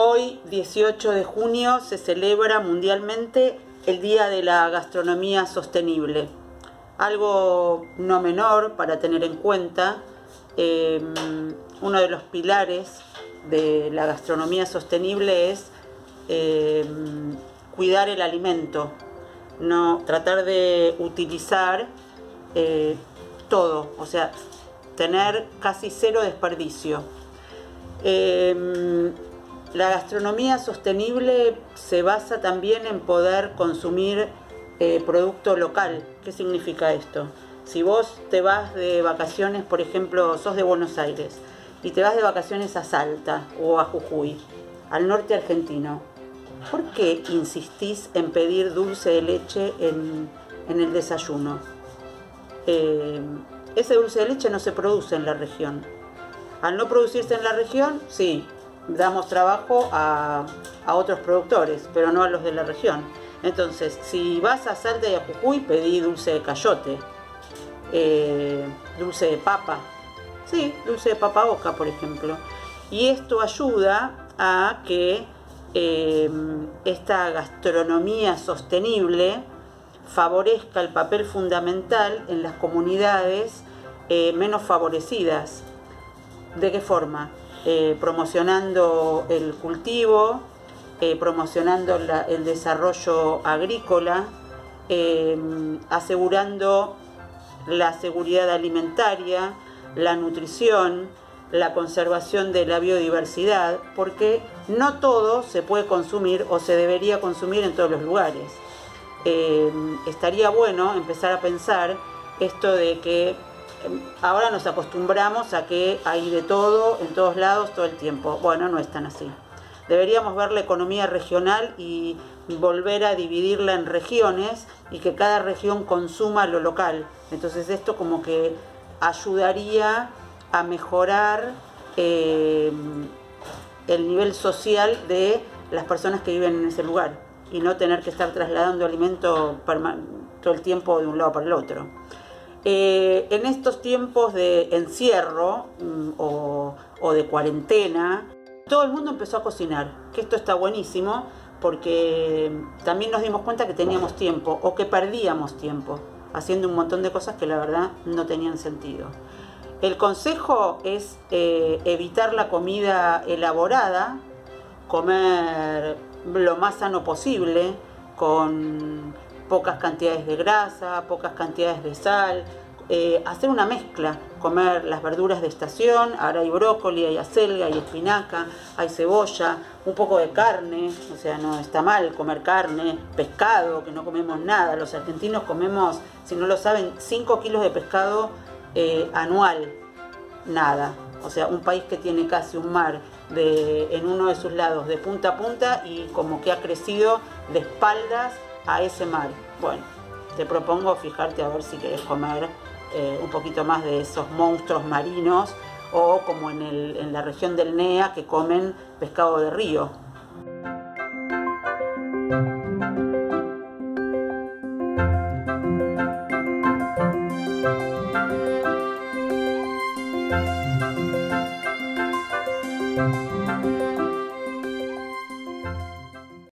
Hoy, 18 de junio, se celebra mundialmente el Día de la Gastronomía Sostenible. Algo no menor para tener en cuenta, eh, uno de los pilares de la gastronomía sostenible es eh, cuidar el alimento, no tratar de utilizar eh, todo, o sea, tener casi cero desperdicio. Em, la gastronomía sostenible se basa también en poder consumir eh, producto local. ¿Qué significa esto? Si vos te vas de vacaciones, por ejemplo, sos de Buenos Aires y te vas de vacaciones a Salta o a Jujuy, al norte argentino, ¿por qué insistís en pedir dulce de leche en, el desayuno? Eh, ese dulce de leche no se produce en la región. Al no producirse en la región, sí, damos trabajo a, otros productores, pero no a los de la región. Entonces, si vas a Salta y a pedí dulce de cayote, eh, dulce de papa, sí, dulce de papa oca, por ejemplo. Y esto ayuda a que eh, esta gastronomía sostenible favorezca el papel fundamental en las comunidades eh, menos favorecidas. ¿De qué forma? Eh, promocionando el cultivo, promocionando el desarrollo agrícola, asegurando la seguridad alimentaria, la nutrición, la conservación de la biodiversidad, porque no todo se puede consumir o se debería consumir en todos los lugares. Eh, estaría bueno empezar a pensar esto de que em, ahora nos acostumbramos a que hay de todo en todos lados todo el tiempo. Bueno, no es tan así. Deberíamos ver la economía regional y volver a dividirla en regiones y que cada región consuma lo local. Entonces esto como que ayudaría a mejorar eh, el nivel social de las personas que viven en ese lugar y no tener que estar trasladando alimento todo el tiempo de un lado para el otro. Eh, en estos tiempos de encierro mm, o, de cuarentena, todo el mundo empezó a cocinar, que esto está buenísimo porque también nos dimos cuenta que teníamos tiempo o que perdíamos tiempo haciendo un montón de cosas que la verdad no tenían sentido. El consejo es eh, evitar la comida elaborada, comer lo más sano posible, con pocas cantidades de grasa, pocas cantidades de sal, eh, hacer una mezcla, comer las verduras de estación, ahora hay brócoli, hay acelga, hay espinaca, hay cebolla, un poco de carne, o sea, no está mal comer carne, pescado, que no comemos nada, los argentinos comemos, si no lo saben, 5 kilos de pescado eh, anual, nada. O sea, un país que tiene casi un mar de, en uno de sus lados de punta a punta y como que ha crecido de espaldas a ese mal. Bueno, te propongo fijarte a ver si querés comer eh, un poquito más de esos monstruos marinos o como en, el, en la región del NEA que comen pescado de río.